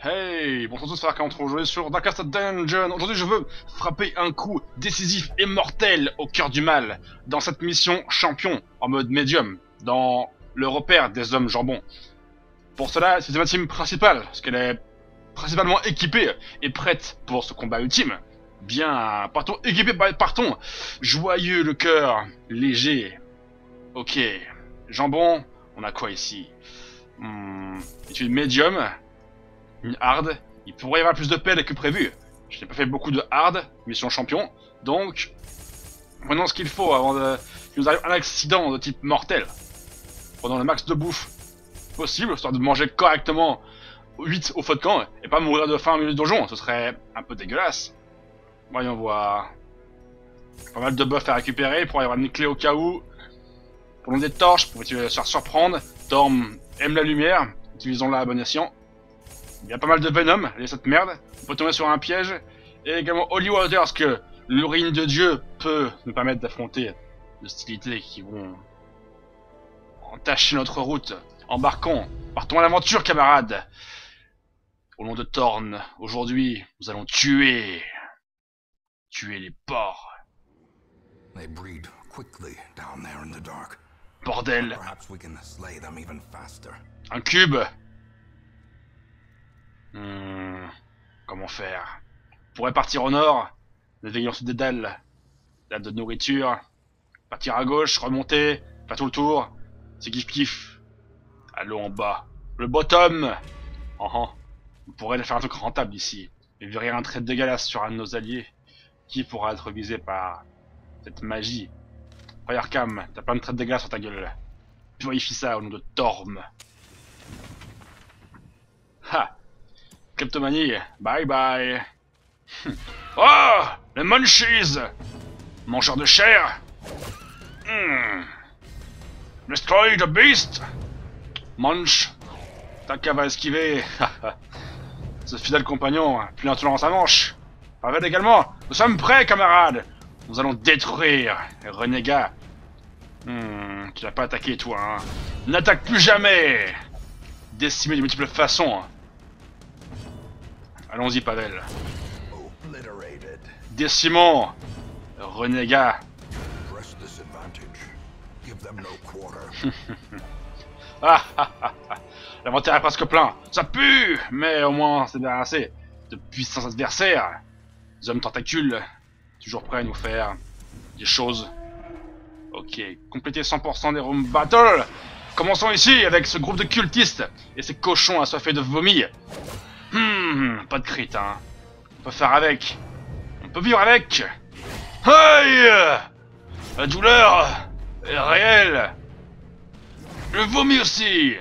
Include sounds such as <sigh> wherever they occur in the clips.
Hey, bonjour à tous, quand on jouer sur Darkest Dungeon. Aujourd'hui, je veux frapper un coup décisif et mortel au cœur du mal dans cette mission champion en mode médium, dans le repère des hommes jambons. Pour cela, c'est ma team principale, parce qu'elle est principalement équipée et prête pour ce combat ultime. Bien, partons équipés, partons Joyeux le cœur, léger. Ok, jambon, on a quoi ici? Hmm, une médium, hard. Il pourrait y avoir plus de pelles que prévu. Je n'ai pas fait beaucoup de hard, mission champion, donc prenons ce qu'il faut avant de nous arrive un accident de type mortel. Prenons le max de bouffe possible, histoire de manger correctement 8 au feu de camp et pas mourir de faim au milieu de donjon, ce serait un peu dégueulasse. Voyons voir. Pas mal de buffs à récupérer pour avoir une clé au cas où. Prenons des torches pour se faire surprendre. Torm aime la lumière, utilisons-la à bon escient. Il y a pas mal de Venom, allez cette merde. On peut tomber sur un piège. Et également Holy Waters que l'urine de Dieu peut nous permettre d'affronter hostilités qui vont entacher notre route. Embarquons, partons à l'aventure camarades. Au nom de Thorn, aujourd'hui, nous allons tuer. Tuer les porcs. Bordel. Un cube Hmm, comment faire? On pourrait partir au nord, naviguer sur des dalles, là de nourriture, partir à gauche, remonter, faire tout le tour, c'est kiff kiff. Allons en bas. Le bottom oh, oh. On pourrait faire un truc rentable ici. Vu rien un trait dégueulasse sur un de nos alliés, qui pourra être visé par cette magie Regarde Cam, t'as plein de traits dégueulasses sur ta gueule. Purifie ça au nom de Torm. Ha Kleptomanie, bye bye. <laughs> oh Les munchies. Mangeur de chair. Hmm. Destroy the beast. Munch qu'à va esquiver. <laughs> Ce fidèle compagnon, plus intolerant sa manche. Pavel également. Nous sommes prêts, camarades. Nous allons détruire. Renégat. Hmm, tu n'as pas attaqué, toi, hein. N'attaque plus jamais. Décimer de multiples façons Allons-y, Pavel. Décimons Renégat <laughs> ah, ah, ah, ah. L'inventaire est presque plein. Ça pue Mais au moins, c'est bien assez de puissants adversaires. Les hommes tentacules, toujours prêts à nous faire des choses. Ok, compléter 100% des room battle. Commençons ici avec ce groupe de cultistes et ces cochons assoiffés de vomi. Hmm, pas de crit, hein. On peut faire avec. On peut vivre avec. Hey La douleur est réelle. Le vomi aussi.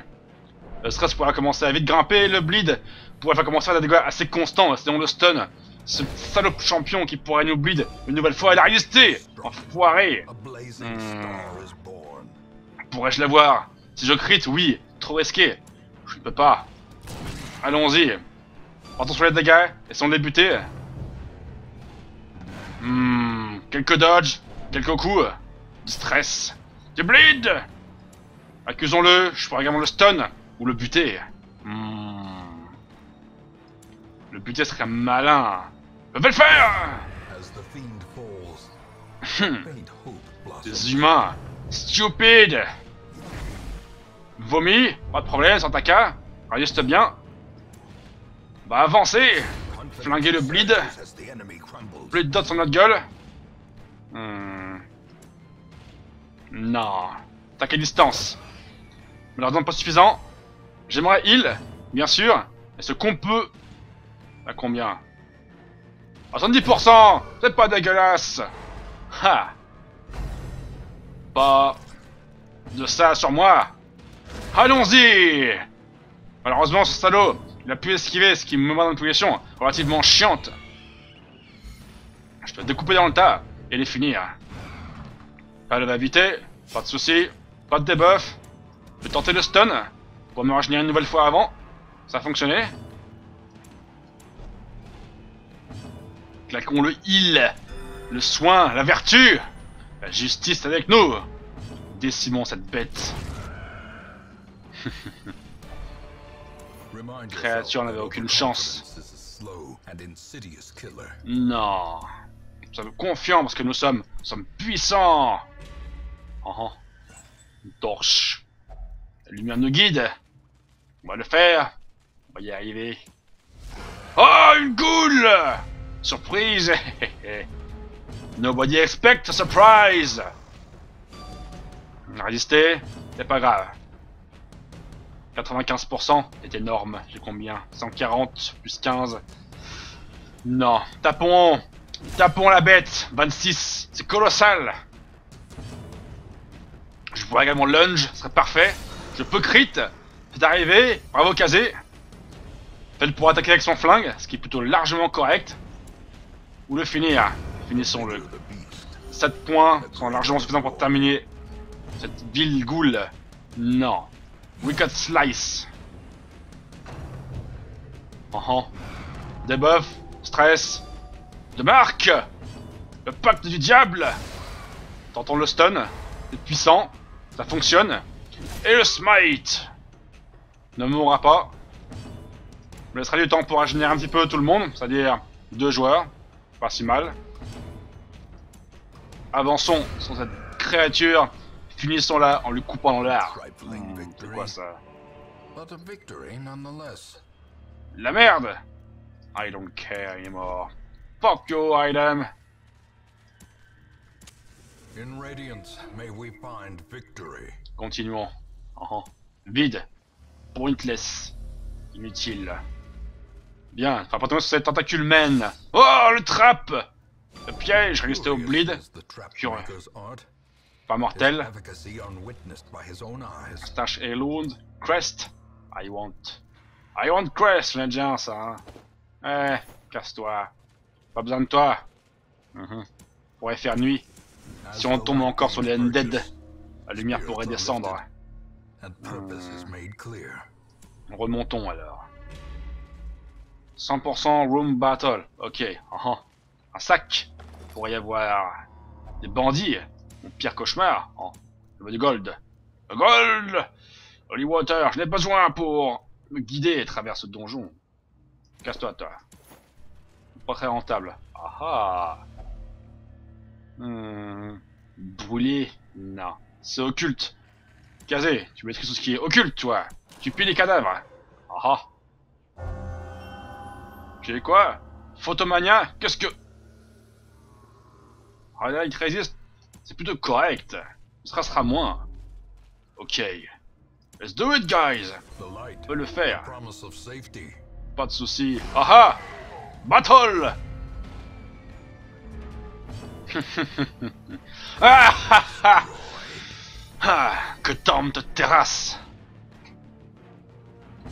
Le stress pourra commencer à vite grimper, le bleed pourrait faire commencer à des dégâts assez constants, sinon le stun. Ce salope champion qui pourrait nous bleed une nouvelle fois, il a résisté Enfoiré hmm. Pourrais-je l'avoir? Si je crit, oui. Trop risqué. Je ne peux pas. Allons-y. Partons sur les dégâts, et sont débutés. Hmm, quelques dodges, quelques coups, du stress, du bleed! Accusons-le, je pourrais également le stun, ou le buter. Hmm. Le buter serait malin. Je vais le faire! Des humains, stupide! Vomi, pas de problème, sans ta cas, résiste bien, va avancer. Flinguer le bleed. Plus de dots sur notre gueule. Hmm. Non. T'as quelle distance. Malheureusement pas suffisant. J'aimerais heal, bien sûr. Est-ce qu'on peut... À combien? À 70% C'est pas dégueulasse. Ha. Pas... De ça sur moi. Allons-y. Malheureusement, ce salaud il a pu esquiver, ce qui me met dans une position relativement chiante. Je peux découper dans le tas et les finir. Pas de gravité, pas de soucis, pas de debuff. Je vais tenter le stun pour me régénérer une nouvelle fois avant. Ça a fonctionné. Claquons le heal, le soin, la vertu, la justice avec nous. Décimons cette bête. <laughs> créature n'avait aucune chance. Non. Nous sommes confiants parce que nous sommes, sommes puissants. Oh, oh. Une torche. La lumière nous guide. On va le faire. On va y arriver. Oh, une goule Surprise <laughs> Nobody expect a surprise Résister, c'est pas grave. 95% est énorme. J'ai combien? 140 plus 15. Non. Tapons Tapons la bête 26 C'est colossal Je pourrais également lunge, ce serait parfait. Je peux crit C'est arrivé Bravo Kazé Faites pour attaquer avec son flingue, ce qui est plutôt largement correct. Ou le finir? Finissons-le. 7 points sont largement suffisants pour terminer cette ville goule. Non. Wicked Slice. Oh oh. Debuff, stress, de marque Le pacte du diable Tentons le stun, c'est puissant, ça fonctionne. Et le smite Ne mourra pas. Je laisserai du temps pour régénérer un petit peu tout le monde, c'est-à-dire deux joueurs, pas si mal. Avançons sur cette créature, finissons-la en lui coupant dans l'air. c'est quoi ça La merde I don't care anymore. Fuck you, item! In Radiance, may we find victory. Continuons. -huh. Vide. Pointless. Inutile. Bien, frappons sur cette tentacule mène. Oh, le trap Le piège, resté au bleed. Cure. Pas mortel. Stash et wound. Crest. I want. I want Crest, ça. Hein. Eh, casse-toi. Pas besoin de toi. Mhm. Pourrait faire nuit. Si on tombe encore sur les undead, la lumière pourrait descendre. Remontons alors. 100% room battle. Ok. Uh-huh. Un sac. Pourrait y avoir des bandits. Mon pire cauchemar. Oh. du gold. Le gold Holy water. Je n'ai pas besoin pour me guider à travers ce donjon. Casse-toi, toi. Pas très rentable. Ah ah hmm. Brûler Non. C'est occulte. Kazé, tu maîtrises tout ce qui est occulte, toi. Tu piles les cadavres. Ah ah J'ai quoi? Photomania? Qu'est-ce que... Ah là, il résiste. C'est plutôt correct. Ce sera, sera moins. Ok. Let's do it, guys On peut le faire. Pas de soucis. <laughs> Ah ah Battle ah, ah, ah, ah, Que Torm te terrasse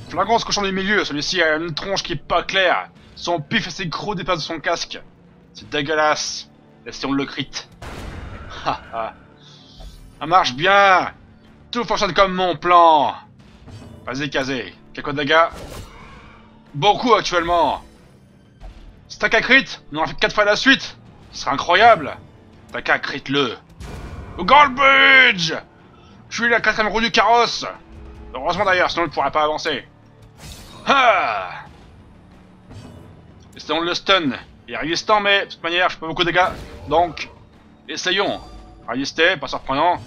Flagrant ce cochon du milieu, celui-ci a une tronche qui est pas claire. Son pif et ses gros dépassent de son casque. C'est dégueulasse. Laissons le crit. Ça marche bien. Tout fonctionne comme mon plan. Vas-y, Kazé. Quelques dégâts? Beaucoup actuellement. Stack à crit? On en fait 4 fois la suite. Ce serait incroyable. Stack à crit le. Goldbridge Je suis la quatrième roue du carrosse. Heureusement d'ailleurs, sinon il ne pourrait pas avancer. Ah Essayons le stun. Il est résistant, mais de toute manière, je fais pas beaucoup de dégâts. Donc, essayons. Résister, pas surprenant.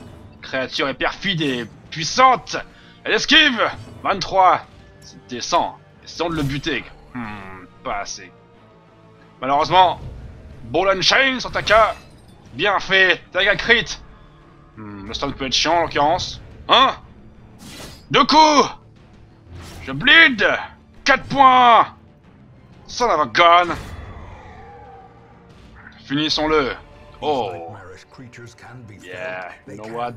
Créature est perfide et puissante. Elle esquive 23. C'est décent. Essayons de le buter. Hmm, pas assez. Malheureusement, Ball and Chain sur Taka. Bien fait, Taka crit. Hmm, le stun peut être chiant en l'occurrence. Hein? Deux coups Je bleed 4 points Son of a gun Finissons-le. Oh Yeah, you know what?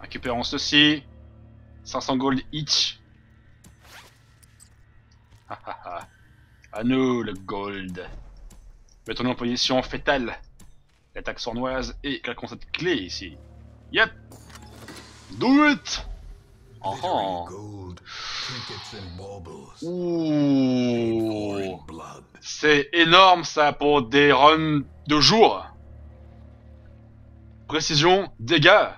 Récupérons ceci. 500 gold each. À nous, le gold. Mettons-nous en position fétale. L'attaque sournoise et claquons cette clé ici. Yep Do it Oh Ouh C'est énorme ça pour des runs de jour. Précision, dégâts.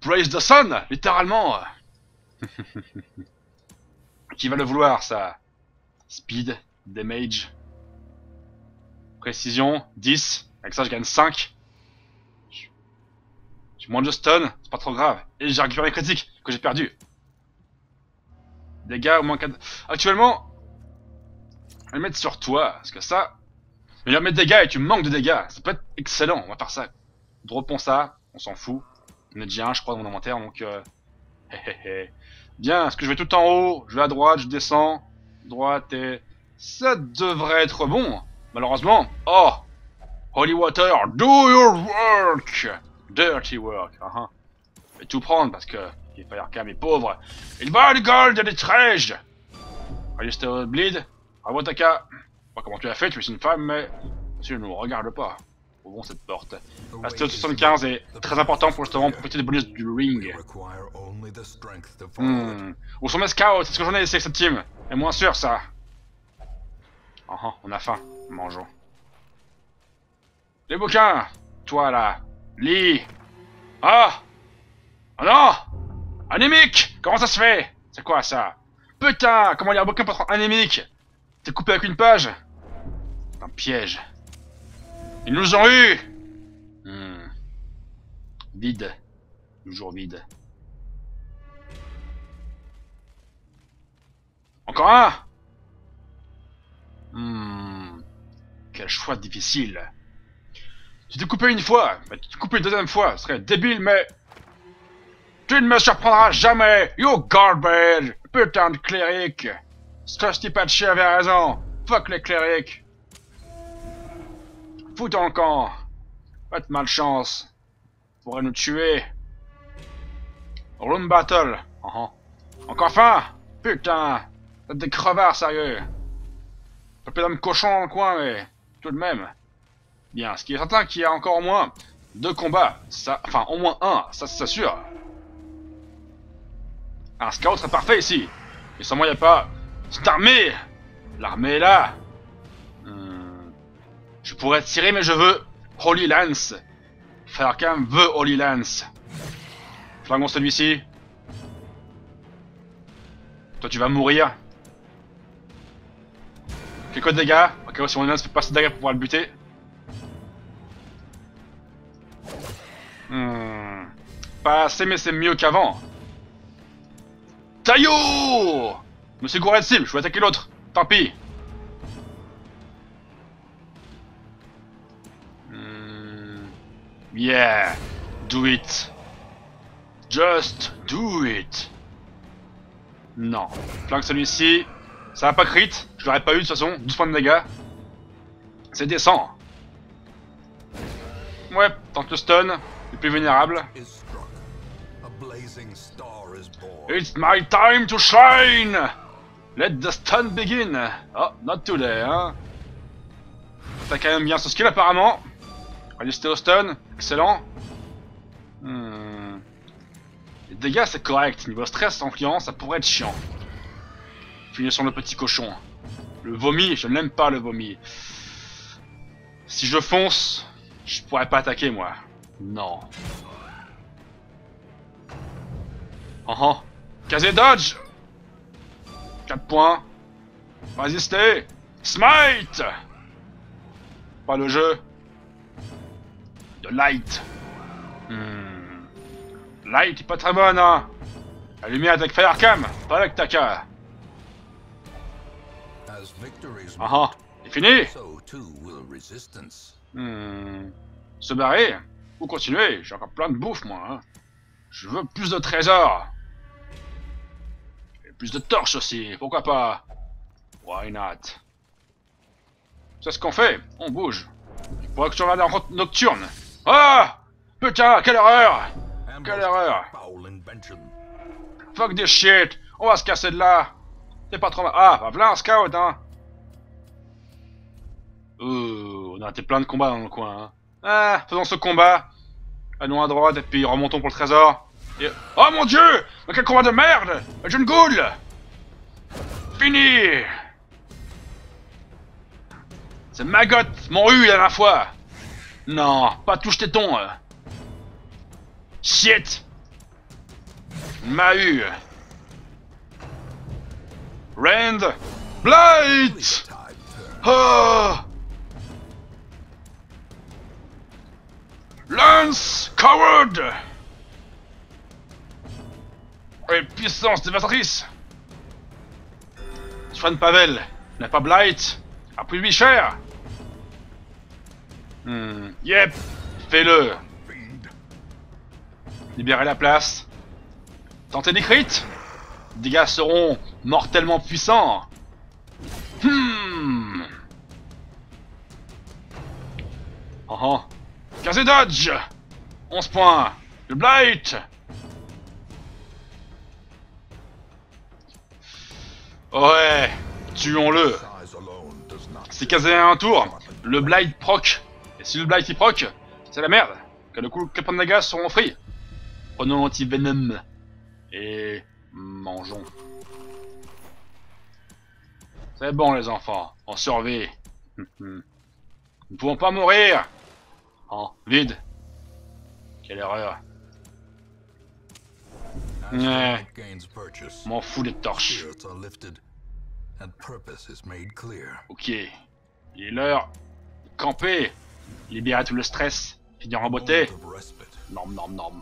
Praise the sun, littéralement. <laughs> Qui va le vouloir, ça? Speed, damage, précision, 10. Avec ça, je gagne 5. J'ai moins de stun, c'est pas trop grave. Et j'ai récupéré les critiques que j'ai perdu. Dégâts au moins 4... Actuellement, je vais le mettre sur toi, parce que ça... Mais il mettre des dégâts et tu manques de dégâts. Ça peut être excellent, on va faire ça. Dropons ça, on s'en fout. On est déjà un, je crois, dans mon inventaire, donc... Euh... <laughs> Bien, est-ce que je vais tout en haut Je vais à droite, je descends. Droite et... Ça devrait être bon. Malheureusement... Oh Holy Water, do your work Dirty work. Uh -huh. Vais tout prendre parce que... Il va falloir calmer est pauvre. Il va du gold et des you still bleed? Bravo Taka Pas comment tu as fait, tu es une femme, mais... Monsieur ne nous regarde pas. Ouvrons cette porte. Asteo 75 est très important pour justement profiter des bonus du ring. Hmm. Où sont mes scouts? Est-ce que j'en ai laissé cette team Et moins sûr ça. Oh, oh, on a faim. Mangeons. Les bouquins Toi là Lis Ah Oh non Anémique Comment ça se fait? C'est quoi ça? Putain Comment lire un bouquin être anémique? T'es coupé avec une page? Un piège. Ils nous ont eu hmm. Vide. Toujours vide. Encore un? Hmm. Quel choix difficile. Tu t'es coupé une fois, mais tu t'es coupé une deuxième fois, ce serait débile, mais... Tu ne me surprendras jamais, you garbage, putain de cléric. Strusty Patchy avait raison, fuck les clérics. Fout en camp. Pas de malchance. Pourrait nous tuer? Room battle. Uh Encore faim Putain T'as des crevards, sérieux Pas peu d'homme cochon dans le coin, mais... Tout de même. Bien, ce qui est certain qu'il y a encore au moins deux combats. Ça... Enfin, au moins un, ça c'est sûr. Un scout serait parfait ici. Et sans moi, y a pas... Cette armée L'armée est là je pourrais tirer, mais je veux Holy Lance. Falcam veut Holy Lance. Flangons celui-ci. Toi, tu vas mourir. Quelques dégâts. Ok, si Holy Lance fait pas assez de dégâts pour pouvoir le buter. Hmm. Pas assez, mais c'est mieux qu'avant. Taillot Monsieur cible, je vais attaquer l'autre. Tant pis. Yeah, do it. Just do it. Non. Flanque celui-ci. Ça va pas crit. Je l'aurais pas eu de toute façon. 12 points de dégâts. C'est décent. Ouais, tant que le stun. Le plus vulnérable. It's my time to shine! Let the stun begin! Oh, not today, hein. T'as quand même bien ce skill apparemment. Résister au stun, excellent. Hmm. Les dégâts c'est correct, niveau stress influence ça pourrait être chiant. Finir sur le petit cochon. Le vomi, je n'aime pas le vomi. Si je fonce, je pourrais pas attaquer moi. Non. Oh oh. Casé dodge? 4 points. Résister. Smite Pas le jeu. De light. Hmm. Light est pas très bonne, hein. La lumière avec Firecam, pas avec Taka. Ah ah, c'est fini hmm. Se barrer Ou continuer J'ai encore plein de bouffe, moi. Hein. Je veux plus de trésors. Plus de torches aussi, pourquoi pas? Why not? C'est ce qu'on fait, on bouge. Il faudrait que je regarde en nocturne. Ah Putain, quelle erreur Quelle erreur Fuck this shit On va se casser de là C'est pas trop mal. Ah, bah voilà un scout, hein Ouh, on a été plein de combats dans le coin, hein. Ah, faisons ce combat. Allons à droite et puis remontons pour le trésor. Oh mon dieu! Quel combat de merde! Jeune Ghoul! Fini! C'est Magot, mon eu la dernière fois. Non, pas touche téton. Shit! M'a eu. Rand Blight! Oh Lance Coward Puissance dévastatrice. Swan Pavel n'a pas Blight a plus lui cher Hmm, yep Fais-le. Libérez la place. Tentez des crits Les dégâts seront mortellement puissants. Hmm. Oh dodge 11 points Le blight Ouais Tuons-le C'est casé à un tour Le blight proc Et si le blight il proc, c'est la merde Que le coup de Kapanaga seront free Prenons l'anti-venom Et... mangeons. C'est bon les enfants, on survit. Nous ne pouvons pas mourir Oh, vide. Quelle erreur. Ouais. M'en fous des torches. Ok. Il est l'heure de camper. Libérer tout le stress. Finir en beauté. Nom nom nom.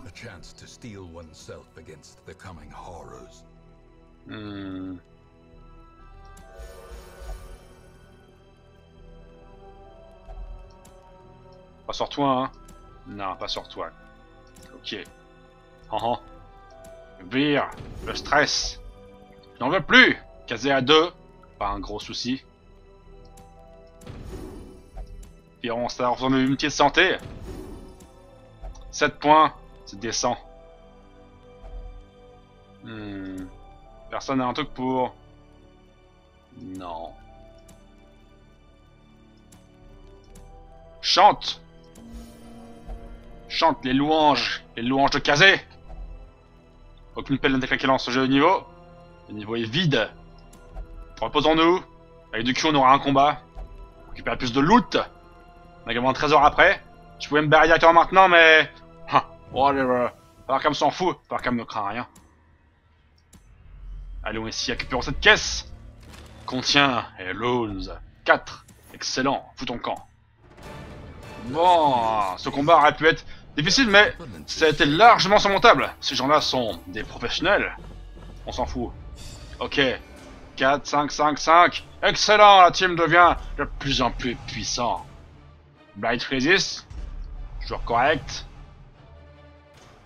Hmm. Pas sur toi, hein Non, pas sur toi. Ok. Oh oh. Vire, le stress. Je n'en veux plus Casé à deux, pas un gros souci. Virons ça ressemble une petite santé. 7 points, c'est décent. Hmm. Personne n'a un truc pour... Non. Chante Chante les louanges, les louanges de Kazé. Aucune pelle n'a lance ce jeu de niveau. Le niveau est vide. Reposons-nous. Avec du cul, on aura un combat. On récupère plus de loot. On a également un trésor après. Je pouvais me barrer directement maintenant, mais... Huh, <laughs> whatever. Parcam s'en fout. Parcam ne craint rien. Allons ici, récupérons cette caisse. Contient Loans 4. Excellent. Fous ton camp. Bon, ce combat aurait pu être difficile, mais ça a été largement surmontable. Ces gens-là sont des professionnels. On s'en fout. Ok. 4, 5, 5, 5. Excellent, la team devient de plus en plus puissant. Blight Resist. Joueur correct.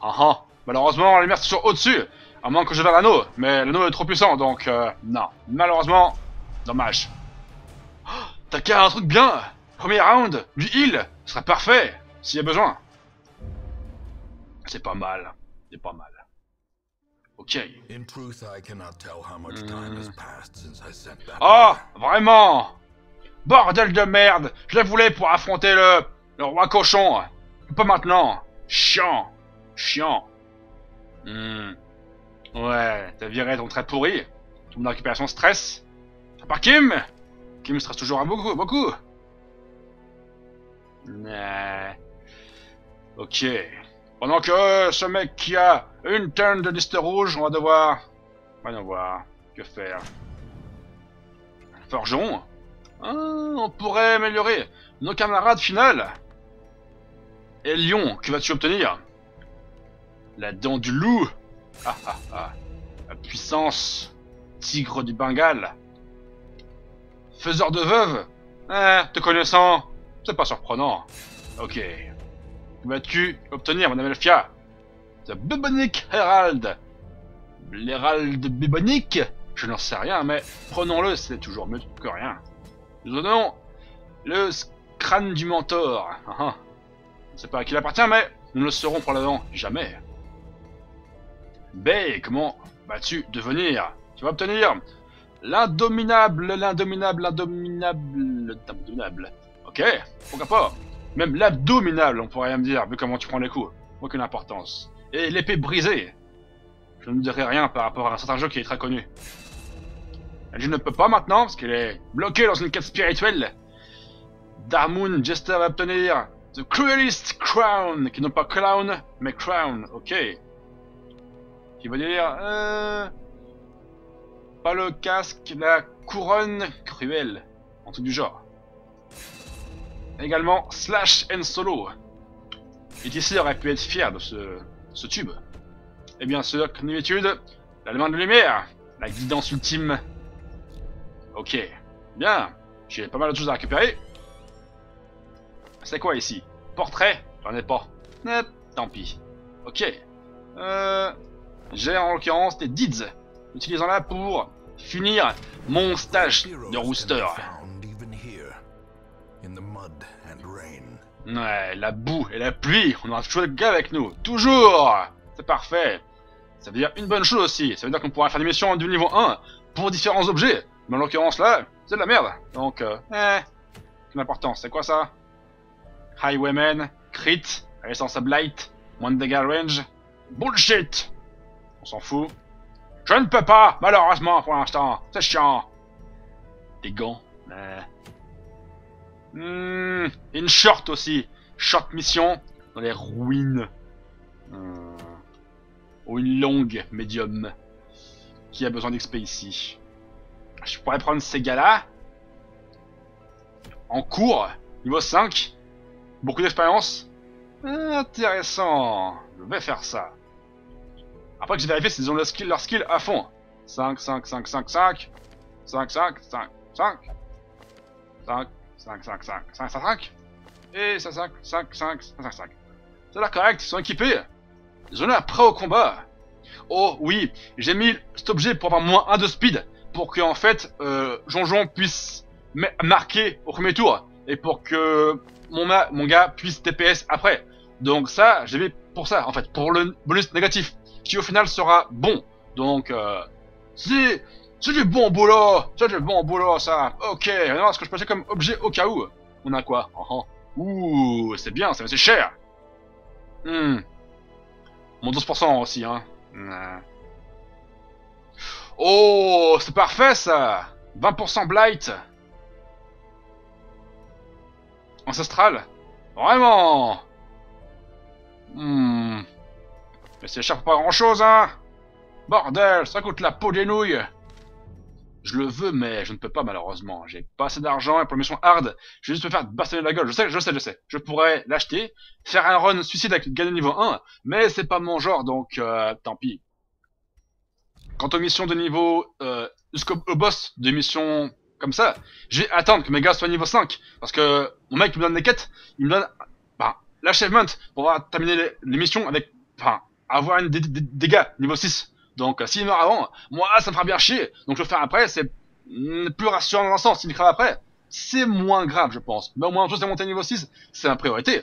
Ah ah. Malheureusement, les lumière sont au-dessus. À moins que je vais l'anneau. Mais l'anneau est trop puissant, donc euh, non. Malheureusement, dommage. Oh, T'as qu'à un truc bien Premier round, du heal, ce serait parfait, s'il y a besoin. C'est pas mal, c'est pas mal. Ok. Oh, vraiment Bordel de merde Je la voulais pour affronter le... le roi cochon Pas maintenant Chiant Chiant hmm. Ouais, t'as viré ton trait pourri. Ton récupération stress. À part Kim Kim stresse toujours à beaucoup, beaucoup Nah. Ok. Pendant que ce mec qui a une tonne de liste rouge, on va devoir... Voyons voir. Que faire? Forgeron ah, On pourrait améliorer nos camarades finales. Et Lion, que vas-tu obtenir? La dent du loup ah, ah, ah. La puissance Tigre du Bengale Faiseur de veuve Eh, te connaissant, c'est pas surprenant. Ok. Vas-tu obtenir, Madame Elfia? The Bubonic Herald. L'Hérald Bubonic? Je n'en sais rien, mais prenons-le, c'est toujours mieux que rien. Nous donnons le crâne du mentor. Ah, ah. Je ne sais pas à qui il appartient, mais nous ne le saurons probablement jamais. B, comment vas-tu devenir? Tu vas obtenir l'indominable, l'indominable, l'indominable, l'indominable. Ok, pourquoi pas? Même l'abdominable, on pourrait me dire, vu comment tu prends les coups. Aucune importance. Et l'épée brisée Je ne dirai rien par rapport à un certain jeu qui est très connu. Je ne peux pas maintenant, parce qu'elle est bloquée dans une quête spirituelle. Darmoon Jester va obtenir The Cruelest Crown, qui n'est pas Clown, mais Crown, ok. Qui veut dire... Euh... Pas le casque, la couronne cruelle. En tout du genre. Également Slash and Solo. Et ici aurait pu être fier de ce, tube. Et bien sûr, comme d'habitude, la main de lumière, la guidance ultime. Ok, bien, j'ai pas mal de choses à récupérer. C'est quoi ici? Portrait? J'en ai pas. Eh, tant pis. Ok. Euh, j'ai en l'occurrence des deeds. Utilisons-la pour finir mon stage de rooster. Ouais, la boue et la pluie, on aura toujours le gars avec nous. Toujours C'est parfait. Ça veut dire une bonne chose aussi. Ça veut dire qu'on pourra faire des missions du niveau 1 pour différents objets. Mais en l'occurrence là, c'est de la merde. Donc, euh, eh, c'est important. C'est quoi ça? Highwayman, crit, résistance à blight, moins de dégâts range. Bullshit On s'en fout. Je ne peux pas, malheureusement pour l'instant. C'est chiant. Des gants. Eh. Hmm, une short aussi. Short mission dans les ruines. Hmm. Ou une longue médium. Qui a besoin d'XP ici. Je pourrais prendre ces gars-là. En cours. Niveau 5. Beaucoup d'expérience. Intéressant. Je vais faire ça. Après que j'ai vérifié s'ils ont leur skill, leur skill à fond. 5, 5, 5, 5, 5. 5, 5, 5, 5. 5. 5, 5, 5, 5, 5, 5. Et 5, 5, 5, 5, 5, 5. C'est l'air correct, ils sont équipés. Ils ont l'air prêts au combat. Oh oui, j'ai mis cet objet pour avoir moins 1 de speed. Pour que en fait, euh, Jonjon puisse marquer au premier tour. Et pour que mon, mon gars puisse TPS après. Donc ça, j'ai mis pour ça, en fait, pour le bonus négatif. Qui au final sera bon. Donc, euh, c'est c'est du bon boulot. C'est du bon boulot, ça. Ok, alors ce que je passais comme objet au cas où. On a quoi? Oh, oh. Ouh, c'est bien, c'est cher. Hmm. Mon 12% aussi, hein. Oh, c'est parfait, ça. 20% Blight. Ancestral. Vraiment. Hmm. Mais c'est cher pour pas grand chose, hein. Bordel, ça coûte la peau des nouilles je le veux, mais je ne peux pas malheureusement. J'ai pas assez d'argent et pour mission hard, je vais juste me faire bastonner la gueule. Je sais, je sais, je sais. Je pourrais l'acheter, faire un run suicide avec gagner niveau 1, mais c'est pas mon genre, donc euh, tant pis. Quant aux missions de niveau, euh, au boss de missions comme ça, je vais attendre que mes gars soient niveau 5, parce que mon mec me donne des quêtes, il me donne bah, l'achèvement pour terminer les, missions avec, enfin, avoir une dégâts niveau 6. Donc euh, s'il meurt avant, moi ça me fera bien chier. Donc je le faire après, c'est plus rassurant dans un sens. S'il crève après, c'est moins grave je pense. Mais au moins, tous monter niveau 6, c'est la priorité.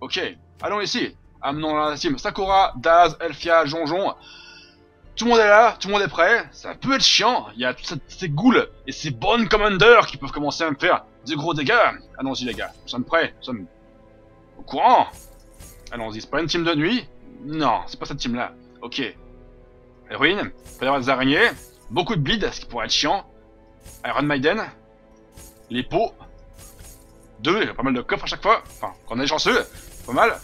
Ok, allons ici. Amenons la team Sakura, Daz, Elfia, Jonjon. Tout le monde est là, tout le monde est prêt. Ça peut être chiant. Il y a ces ghouls et ces bonnes commanders qui peuvent commencer à me faire des gros dégâts. Allons-y les gars, nous sommes prêts, nous sommes au courant. Allons-y, c'est pas une team de nuit? Non, c'est pas cette team là. Ok, Héroïne, peut des araignées, beaucoup de bleed, ce qui pourrait être chiant. Iron Maiden, les pots, deux, il y a pas mal de coffres à chaque fois, enfin, quand on est chanceux, pas mal.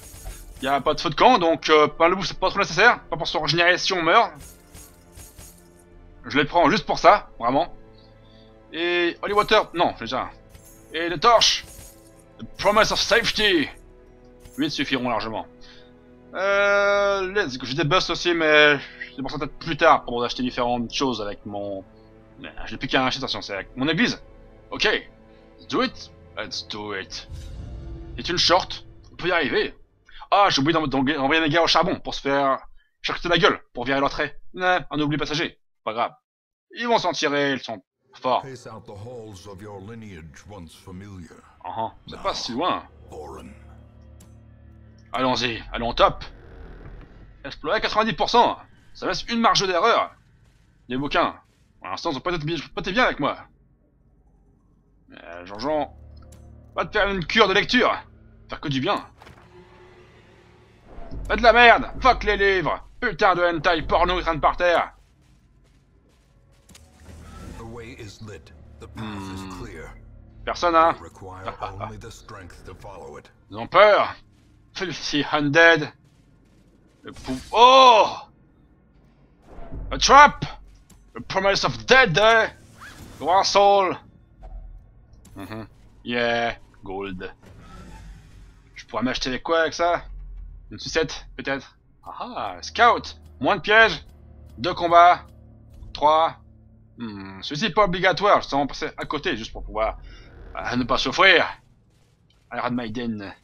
Il n'y a pas de feu de camp, donc euh, pas le bout c'est pas trop nécessaire, pas pour se régénérer si on meurt. Je les prends juste pour ça, vraiment. Et Holy Water, non, déjà. Et les torches, The Promise of Safety, 8 suffiront largement. Euh, j'ai des busts aussi, mais c'est pour ça peut-être plus tard pour acheter différentes choses avec mon... Je n'ai plus qu'à acheter, attention, c'est avec mon église. Ok, let's do it. Let's do it. C'est une short, on peut y arriver. Ah, j'ai oublié d'envoyer mes gars au charbon pour se faire charcuter la gueule, pour virer leur trait. un oubli passager, pas grave. Ils vont s'en tirer, ils sont forts. Uh -huh. c'est pas si loin. Allons-y, allons top. Explorer 90%. Ça laisse une marge d'erreur. Les bouquins. Pour l'instant, ils ont pas été bien, bien avec moi. Mais, Jean-Jean, va te faire une cure de lecture. Faire que du bien. Pas de la merde Fuck les livres Putain de hentai porno qui traîne par terre hmm. Personne, hein Ils ont peur Filthy Undead. Le pou... Oh A trap The Promise of Dead, eh? One Soul. Mhm. Yeah, gold. Je pourrais m'acheter quoi avec ça Une sucette, peut-être Ah ah, Scout Moins de pièges Deux combats 3 hmm, Ceci n'est pas obligatoire, je suis passer à côté juste pour pouvoir euh, ne pas souffrir. Iron Maiden.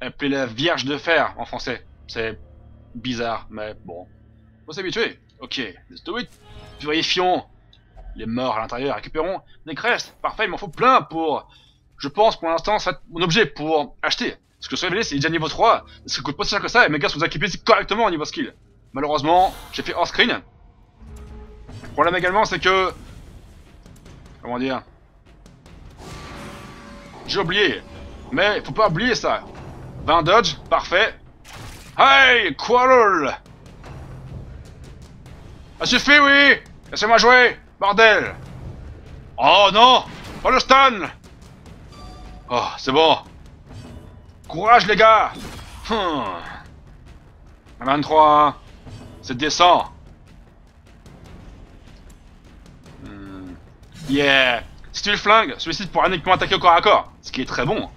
Appelez la Vierge de Fer en français. C'est bizarre, mais bon. Faut s'habituer. Ok, let's do it. Vérifions les morts à l'intérieur. Récupérons des crestes. Parfait, il m'en faut plein pour... Je pense pour l'instant, ça mon objet pour acheter. Parce que sur les c'est déjà niveau 3. Ça coûte pas si cher que ça et mes gars sont équipés correctement au niveau skill. Malheureusement, j'ai fait hors screen. Le problème également, c'est que... Comment dire J'ai oublié. Mais faut pas oublier ça. 20 dodge, parfait. Hey, Quaddle Ça suffit, oui Laissez-moi jouer Bordel Oh non Pas le stun Oh, c'est bon. Courage, les gars hum. 23, c'est décent. Hmm. Yeah Si tu le flingues, celui-ci pourra uniquement attaquer au corps à corps, ce qui est très bon.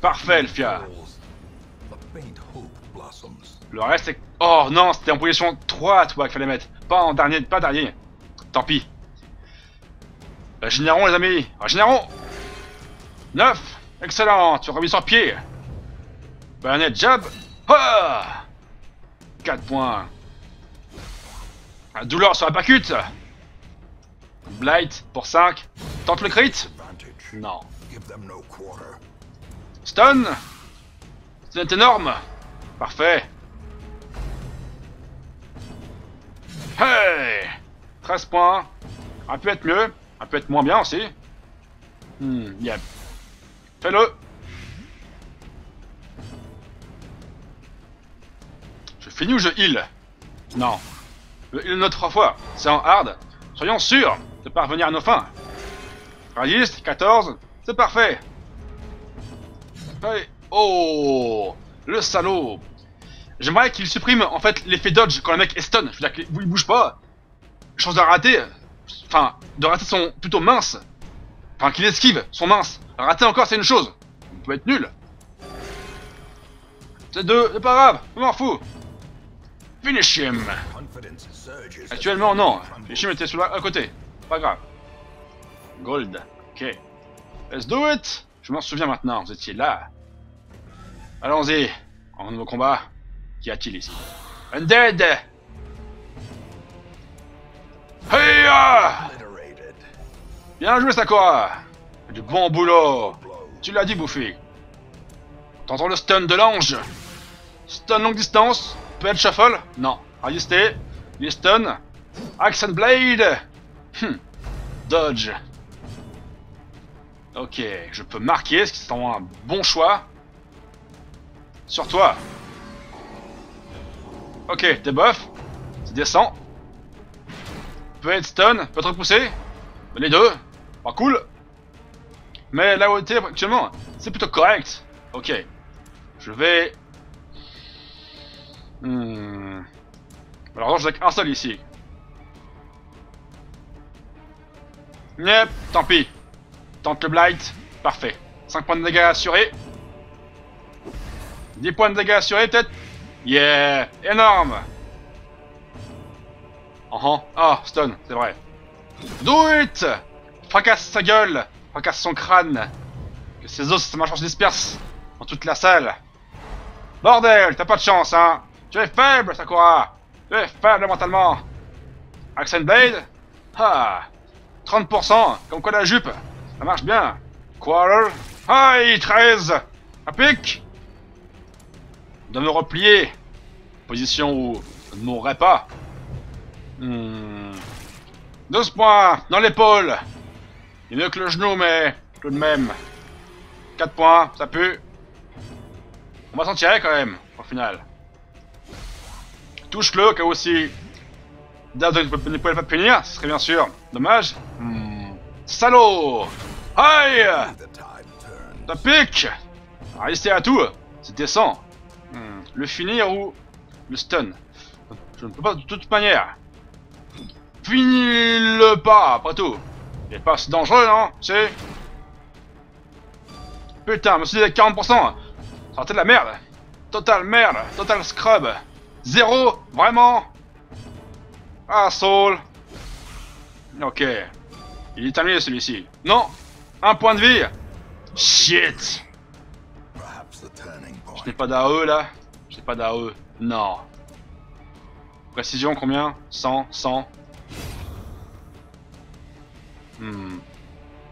Parfait, Elfia. Le reste est... Oh non, c'était en position 3, toi, qu'il fallait mettre. Pas en dernier, pas dernier. Tant pis. Régénérons, les amis. Régénérons 9. Excellent. Tu remis sur pied. Bayonet jab. Ah 4 points. Douleur sur la pacute. Blight pour 5. Tente le crit. Non. Stun C'est énorme Parfait Hey 13 points. Un peut être mieux. Un peut être moins bien aussi. Hmm, yep. Fais-le Je finis ou je heal? Non. Le heal note trois fois. C'est en hard. Soyons sûrs de parvenir à nos fins. Raliste, 14. C'est parfait. Oh Le salaud J'aimerais qu'il supprime en fait l'effet dodge quand le mec est stun. Je veux dire qu'il bouge pas. Chance de rater. Enfin, de rater son plutôt mince. Enfin, qu'il esquive son mince. Rater encore, c'est une chose. Il peut être nul. C'est deux, c'est pas grave, je m'en fous. Finish him. Actuellement, non. Finish him était sur à côté. Pas grave. Gold. Ok. Let's do it. Je m'en souviens maintenant, vous étiez là. Allons-y. En nouveau combat. Qu'y a-t-il ici Undead Hey Bien joué Sakura Du bon boulot Tu l'as dit Buffy T'entends le stun de l'ange? Stun longue distance? Peut être shuffle? Non. Résister. Les stun. Axe Blade hmm. Dodge. Ok, je peux marquer, ce qui est un bon choix. Sur toi. Ok, t'es buff. Tu descends. Peut être stun, peut être repoussé. Les deux. Pas cool. Mais là où t'es actuellement, c'est plutôt correct. Ok. Je vais... Hmm. Alors j'ai qu'un seul ici. Yep, tant pis. Tente le blight. Parfait. 5 points de dégâts assurés. 10 points de dégâts assurés peut-être Yeah Énorme. Oh oh, oh stun, c'est vrai. Do it. Fracasse sa gueule Fracasse son crâne. Que ses os, sa se dispersent dans toute la salle. Bordel, t'as pas de chance, hein. Tu es faible, Sakura Tu es faible mentalement. Accent Blade? Ah 30%, comme quoi la jupe. Ça marche bien. Quarrel Aïe 13 Un pic de me replier. Position où je ne mourrai pas. Hmm. 12 points dans l'épaule. Il mieux que le genou, mais tout de même. 4 points, ça pue. On va s'en tirer quand même, au final. Touche-le, car aussi... Daz ne pouvait pas punir, ce serait bien sûr dommage. Hmm. Salaud Aïe Ça pique à tout C'est décent. Le finir ou le stun Je ne peux pas de toute manière. Finis-le pas, après tout. Il est pas dangereux, non C'est... Putain, me suis dit 40%. Ça va de la merde. Total merde. Total scrub. Zéro Vraiment Ah, Soul. Ok. Il est terminé celui-ci. Non Un point de vie Shit Je n'ai pas d'AE là Pas d'AE. Non. Précision combien? 100, 100. Hmm.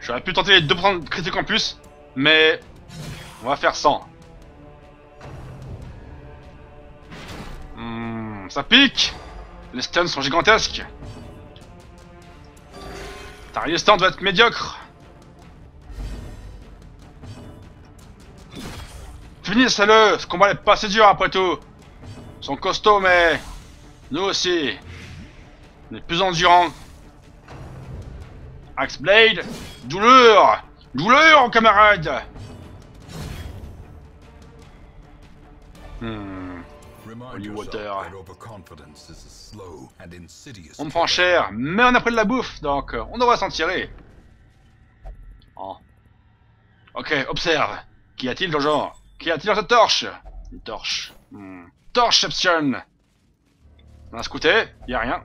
J'aurais pu tenter les 2% de critique en plus, mais on va faire 100. Hmm, ça pique Les stuns sont gigantesques Ta résistance doit être médiocre Finissez-le Ce combat n'est pas assez dur après tout Ils sont costauds mais... Nous aussi On est plus endurants Axe Blade Douleur Douleur, camarade Hmm. Water. On me prend cher, mais on a pris de la bouffe, donc euh, on devrait s'en tirer. Oh. Ok, observe. Qu'y a-t-il dans genre? Qu'y a-t-il dans cette torche Une torche. Hmm. Torcheception On a scouté, y a rien.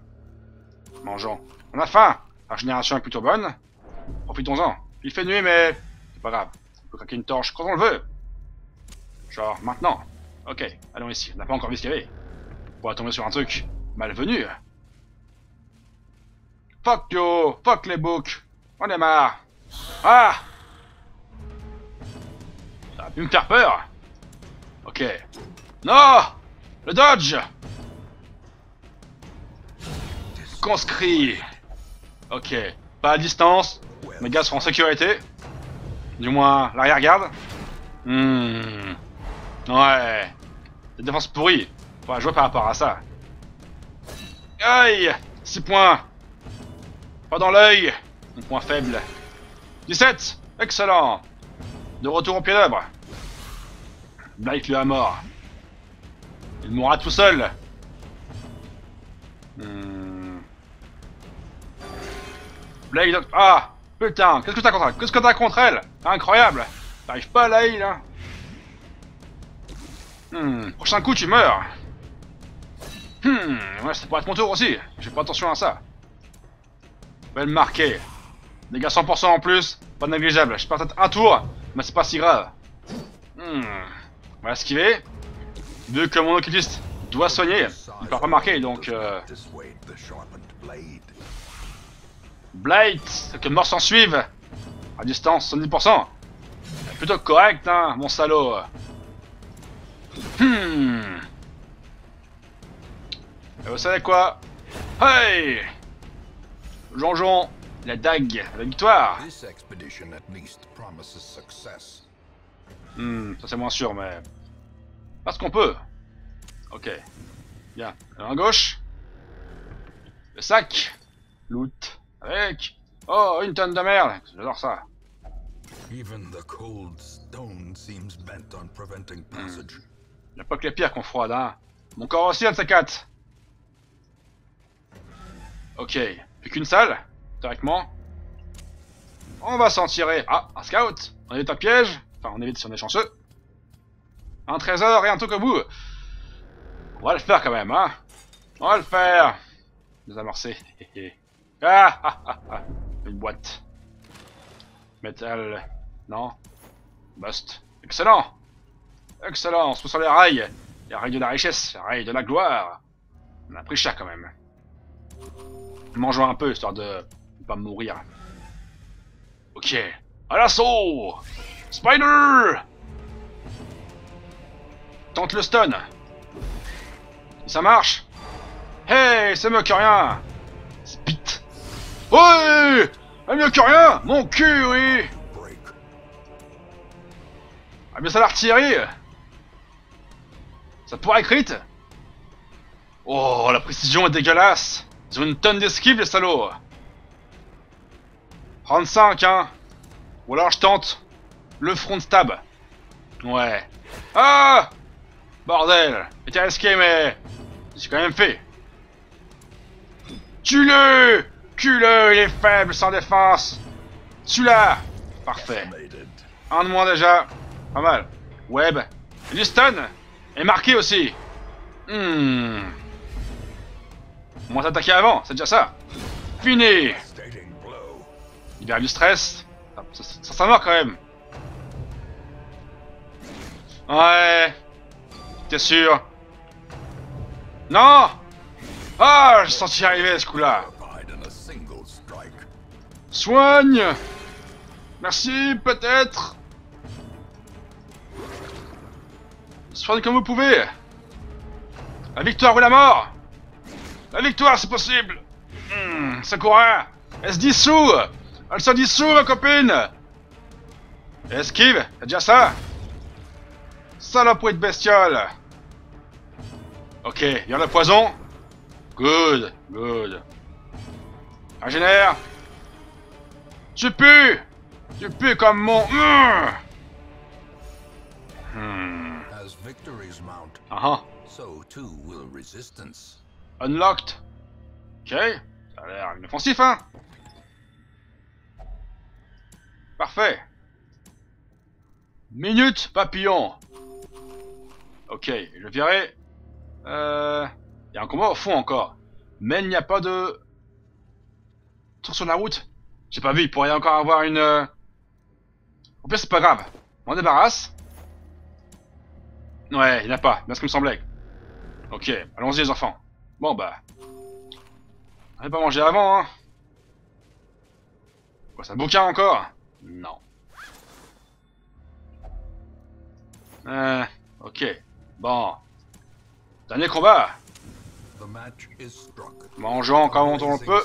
Mangeons. On a faim La génération est plutôt bonne. Profitons-en. Il fait nuit, mais c'est pas grave. On peut craquer une torche quand on le veut. Genre, maintenant. Ok, allons ici. On n'a pas encore vu ce qu'il y avait. On pourrait tomber sur un truc malvenu. Fuck you Fuck les books On est marre Ah Ça a pu me faire peur Ok. Non Le dodge Conscrit Ok. Pas à distance. Mes gars seront en sécurité. Du moins, l'arrière-garde. Hmm. Ouais. La défense pourrie. Faudra jouer par rapport à ça. Aïe 6 points. Pas dans l'œil. Mon point faible. 17 Excellent De retour au pied d'œuvre. Blake a mort. Il mourra tout seul. Hmm. Blake... Ah Putain, qu'est-ce que t'as contre elle? Qu'est-ce que t'as contre elle? Incroyable T'arrives pas à la heal, hein Hmm, prochain coup, tu meurs. Hmm, ouais, ça pourrait être mon tour aussi. J'ai pas attention à ça. Belle marquée. Dégâts 100% en plus, pas négligeable. Je perds peut-être un tour, mais c'est pas si grave. Hmm, on va esquiver. Vu que mon occultiste doit soigner, il peut pas marquer, donc... Euh... Blade, que mort s'en suive. À distance, 70%. Plutôt correct, hein, mon salaud. Hmm. Et vous savez quoi? Hey Jean-Jean, la dague, la victoire Hmm, ça c'est moins sûr, mais... Parce qu'on peut Ok. Bien. Alors à gauche. Le sac. Loot. Avec... Oh, une tonne de merde J'adore ça. Even the cold stone seems bent on preventing passage. Hmm. A pas que les pierres qu'on froide, hein. Mon corps aussi, un de ces quatre. Ok, plus qu'une salle, On va s'en tirer. Ah, un scout. On évite un piège. Enfin, on évite si on est chanceux. Un trésor et un bout. On va le faire quand même, hein. On va le faire. Désamorcer. <laughs> ah, ah, ah, ah. Une boîte. Métal. Non. Bust. Excellent. Excellent, on se sur les rails. Les rails de la richesse, les rails de la gloire. On a pris cher quand même. Mangeons un peu, histoire de pas mourir. Ok. À l'assaut! Spider Tente le stun. Ça marche. Hey, c'est mieux que rien. Spit. Ouais! Mieux que rien Mon cul, oui Ah bien ça l'artillerie ça pourrait crit. Oh, la précision est dégueulasse. Ils ont une tonne d'esquive, les salauds 35, hein Ou alors je tente le front stab. Ouais. Ah Bordel J'étais risqué, mais... J'ai quand même fait. Tue-le Tue-le, il est faible, sans défense Celui-là Parfait. Un de moins déjà. Pas mal. Web. Du stun Et marqué aussi Hmm. Moins attaqué avant, c'est déjà ça. Fini Libère du stress. Ça, ça, ça, quand même. Ouais. T'es sûr? Non! Ah, je senti arriver ce coup-là. Soigne! Merci, peut-être. Soigne comme vous pouvez. La victoire ou la mort? La victoire, c'est possible. Hmm, Sakura Elle se dissout Elle se dissout, ma copine Esquive T'as déjà ça? Saloperie de bestiole Ok, il y a le poison? Good, good. Ingénieur Tu pues Tu pues comme mon... Hmm. As victories mount, uh -huh. so too will resistance. Unlocked. Ok, ça a l'air inoffensif, hein Parfait. Minute papillon. Ok, je virerai. Euh... Il y a un combat au fond encore. Mais il n'y a pas de... Tour sur la route J'ai pas vu, il pourrait encore avoir une... Euh, au pire, c'est pas grave. On débarrasse. Ouais, il n'y en a pas, bien ce qui me semblait. Ok, allons-y les enfants. Bon bah... On pas mangé avant, hein Quoi, ça bouquin encore? Non. Euh... Ok. Bon. Dernier combat Mangeons quand on le peut.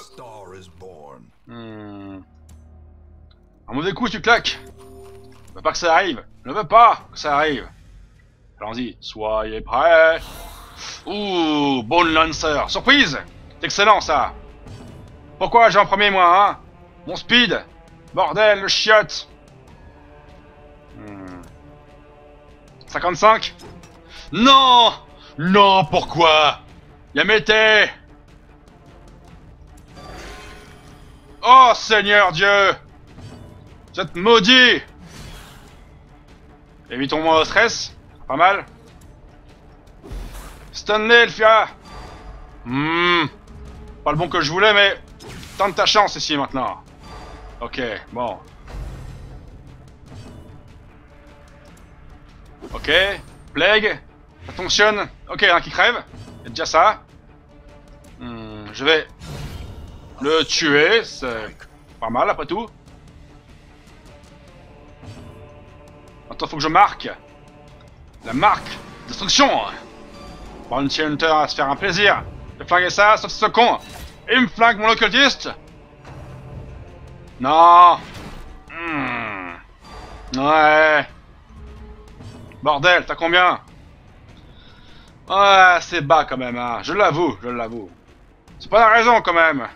Hmm. Un mauvais coup, tu claques. Ne veux pas que ça arrive. Ne veux pas que ça arrive. Allons-y. Soyez prêts. Ouh, bon lancer. Surprise C'est excellent, ça. Pourquoi j'ai en premier, moi, hein? Mon speed Bordel, le chiotte 55 hmm. Non Non, pourquoi? Yamete Oh Seigneur Dieu Vous êtes maudit Évitons-moi le stress. Pas mal. Stanley, Elfia Hmm. Pas le bon que je voulais, mais... Tente ta chance ici, maintenant. Ok, bon. Ok. Plague. Ça fonctionne. Ok, un qui crève. C'est déjà ça. Hmm, je vais le tuer, c'est pas mal après tout. Maintenant, faut que je marque. La marque. Destruction. Bounty Hunter à se faire un plaisir. De flinguer ça, sauf ce con. Il me flingue mon occultiste. Non. Hmm. Ouais. Bordel, t'as combien? Ouais, c'est bas quand même, hein. Je l'avoue, je l'avoue. C'est pas la raison quand même.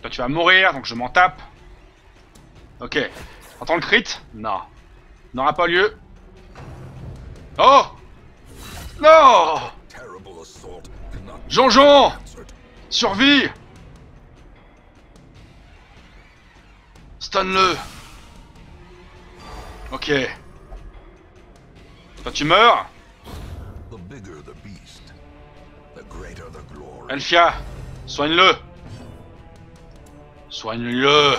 Toi tu vas mourir, donc je m'en tape. Ok. Entends le crit? Non. N'aura pas lieu. Oh Non Jonjon Survie Stun-le Ok. Toi tu meurs. Elfia, soigne-le. Soigne-le.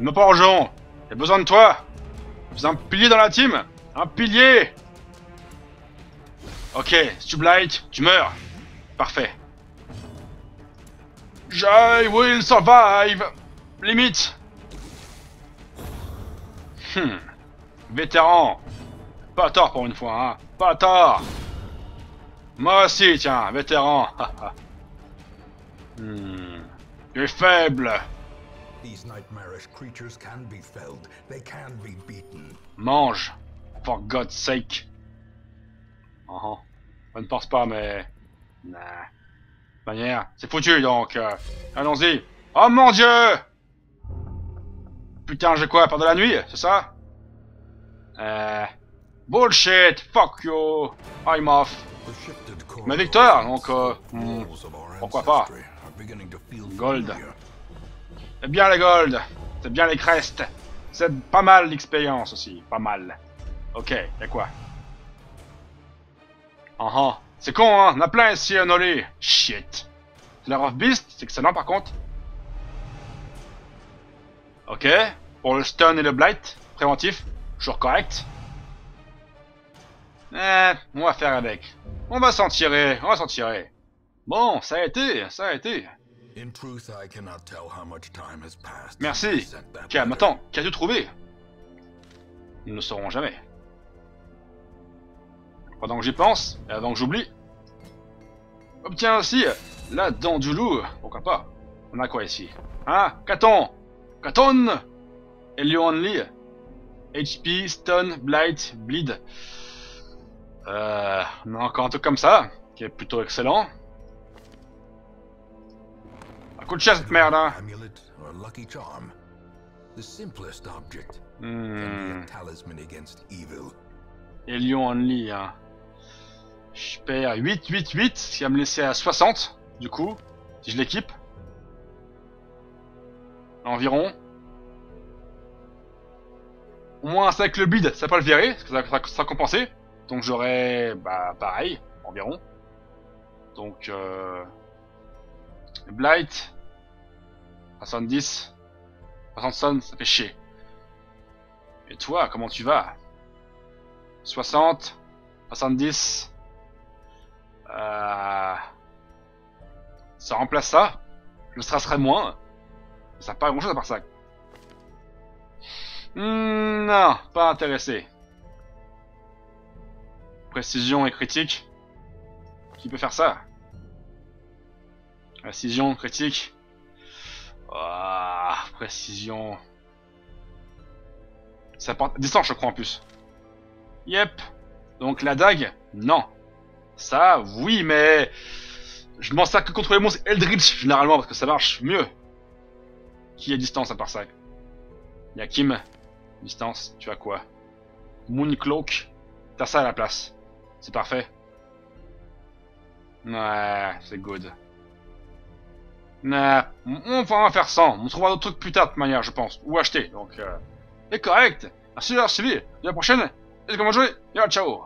Ne pas argent. J'ai besoin de toi. Je un pilier dans la team. Un pilier. Ok, Stublight, tu meurs. Parfait. I will survive. Limite Hmm. Vétéran Pas tort pour une fois, hein Pas tort moi aussi, tiens, vétéran. hmm. Tu es faible. Mange. For God's sake. Uh -huh. Je ne pense pas, mais... Nah. manière, c'est foutu, donc. Euh, allons-y. Oh mon dieu Putain, j'ai quoi, peur de la nuit, c'est ça? Euh... Bullshit, fuck you, I'm off. Ma victoire, donc euh, hmm, pourquoi pas? Gold. C'est bien les gold, c'est bien les crestes. C'est pas mal l'expérience aussi, pas mal. Ok, y'a quoi? Ah ah, c'est con hein, on a plein ici à Nolly. Shit. Slayer of Beast, c'est excellent par contre. Ok, pour le stun et le blight, préventif, toujours correct. Eh, on va faire avec. On va s'en tirer, on va s'en tirer. Bon, ça a été, ça a été. In truth, I cannot tell how much time has passed. Merci. Calme, attends, qu'as-tu trouvé? Nous ne saurons jamais. Pendant que j'y pense, et avant que j'oublie. Obtiens aussi la dent du loup, pourquoi pas? On a quoi ici? Hein? Caton Caton Helio Only HP, Stun, Blight, Bleed. Euh, on a encore un truc comme ça, qui est plutôt excellent. Ça coûte cher cette merde, hein Amulet or lucky charm. The simplest object can Hmm. be a talisman against evil. Et Lyon Only, hein. Je perds 8, 8, 8, ce qui va me laisser à 60, du coup, si je l'équipe. Environ. Au moins, c'est avec le bid, ça pas le virer, parce que ça, ça, ça compensé. Donc j'aurai, bah, pareil, environ. Donc, euh... Blight. 70. 60 ça fait chier. Et toi, comment tu vas? 60, 70. Euh... Ça remplace ça? Je stresserai moins. Ça n'a pas grand chose à part ça. Hmm, non, pas intéressé. Précision et critique. Qui peut faire ça? Précision, critique. Ah, précision. Ça porte distance, je crois en plus. Yep. Donc la dague, non. Ça, oui, mais je m'en sers que contre les monstres Eldritch généralement parce que ça marche mieux. Qui est distance à part ça? Y'a Kim. Distance, tu as quoi? Mooncloak. T'as ça à la place. C'est parfait. Ouais, c'est good. Nah, on va en faire 100. On trouvera d'autres trucs plus tard de manière, je pense. Ou acheter, donc... Euh... C'est correct. Merci d'avoir suivi. À la prochaine. Et comment jouer? Et ciao.